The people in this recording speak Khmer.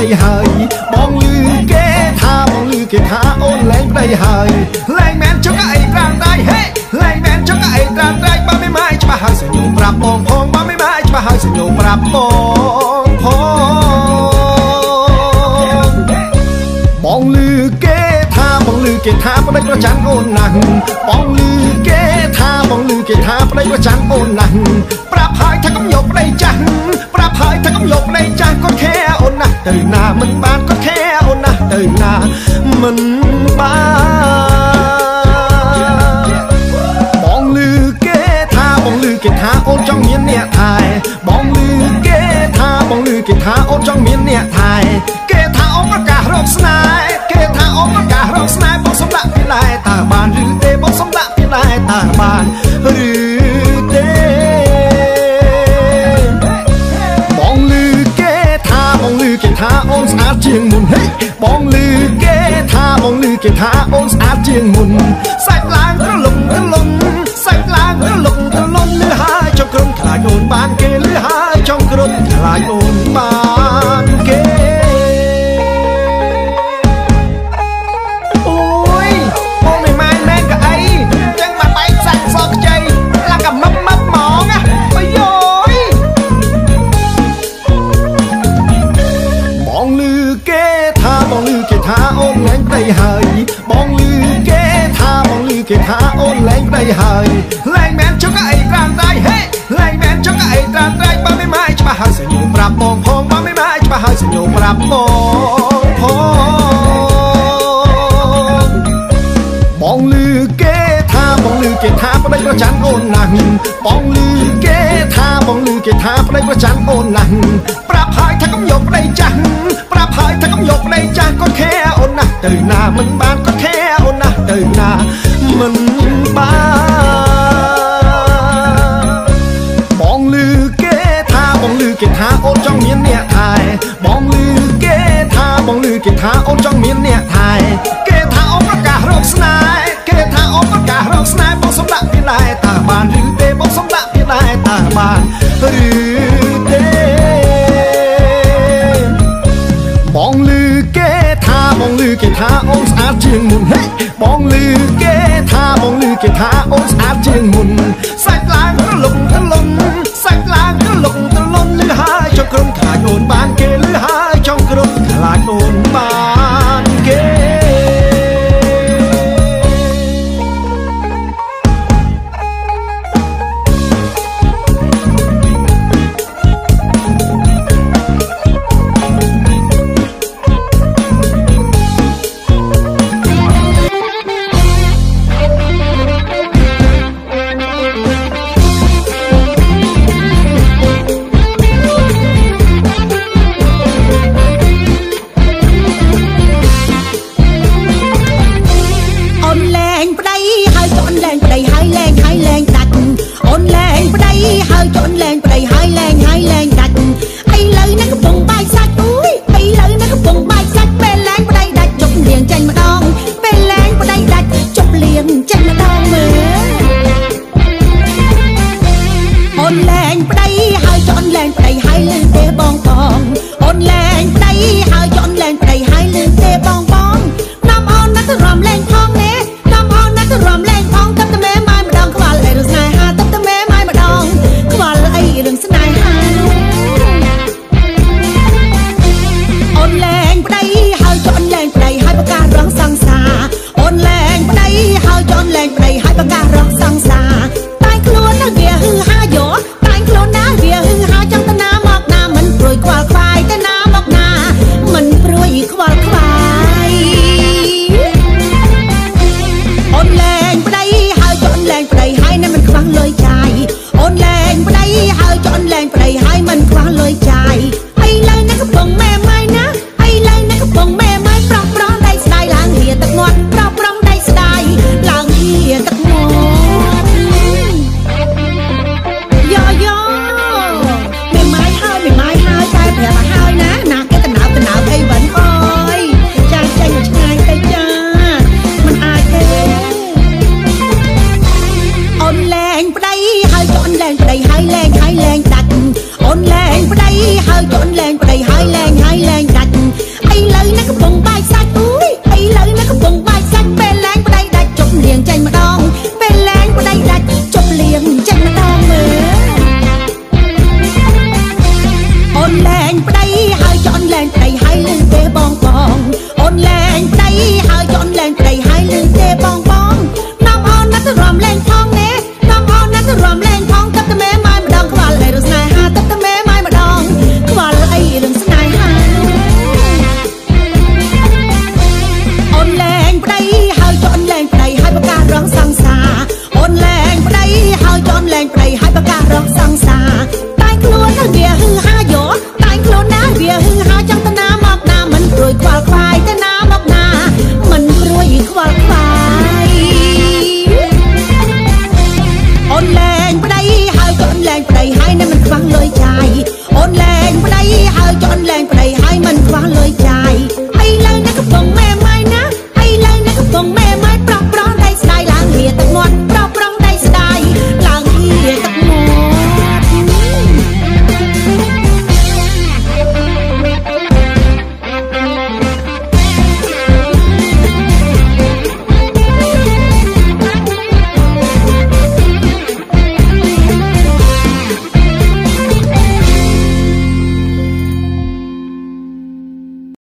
អូនលែងប្តីហើយបងលឺគេថាបងលឺគេថាអូនលែងប្តីហើយលែងមែនចុកអីត្រាំដៃហេលែងមែនចុកអីត្រាំដៃបើមិនម៉ាយច្បាស់ហើយសញ្ញូប្រាប់បងផងបើមិនម៉ាយច្បាស់ហើយសញ្ញូប្រាប់បងផងបងលឺគេថាបងលឺគេថាប្តីប្រច័នអូនណាស់បងលឺគេថាបងលឺគេថាប្តីប្រច័នអូនណាស់ប្រាប់ហើយថាកុំយកប្តីចាស់ប្រាប់ហើយថាកុំយកប្តីចាស់គាត់ខែអូនណាស់ ទៅណាមិនបានគាត់ខែអូនណាស់ទៅណាមិនបានបងលឺគេថាបងលឺគេថាអូនចង់មានអ្នកថែបងលឺគេថាបងលឺគេថាអូនចង់មានអ្នកថែគេថាអូនប្រកាសរកស្នេហ៍គេថាអូនប្រកាសរកស្នេហ៍បងសម្លាក់ពីឡែតើបានឬទេបងសម្លាក់ពីឡែតើបានឬ ជាងមុនហេបងលឺគេថាបងលឺគេថាអូនស្អាតជាងមុន គេថាអូនលែងប្តីហើយលែងមែនចុកអីត្រាំដៃហេលែងមែនចុកអីត្រាំដៃបើមិនម៉ាយច្បាស់ហើយសញ្ញូប្រាប់បងផងបើមិនម៉ាយច្បាស់ហើយសញ្ញូប្រាប់បងផងបងលឺគេថាបងលឺគេថាប្តីប្រច័នអូនណាស់បងលឺគេថាបងលឺគេថាប្តីប្រច័នអូនណាស់ប្រាប់ហើយថាកុំយកប្តីចាស់ប្រាប់ហើយថាកុំយកប្តីចាស់គាត់ខែអូនណាស់ទៅណាមិនបានគាត់ខែអូន បងលឺគេថាបងលឺគេថាអូនចង់មានអ្នកថែគេថាអូនប្រកាសរកស្នេហ៍គេថាអូនប្រកាសរកស្នេហ៍បងសម្លាក់ពីឡែតើបានឬទេបងសម្លាក់ពីឡែតើបានឬទេបងលឺគេថាបងលឺគេថាអូនស្អាតជាងមុនហេបងលឺគេថាបងលឺគេថាអូនស្អាតជាងមុនសាច់ឡើង នលែ